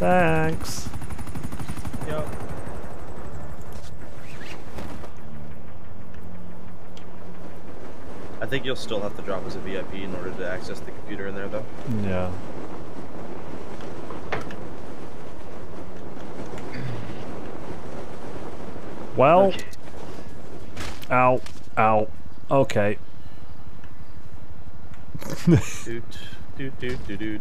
Thanks. Yep. I think you'll still have to drop as a VIP in order to access the computer in there, though. Yeah. Well, Okay. ow, ow. Okay. Doot, doot, doot, doot, doot.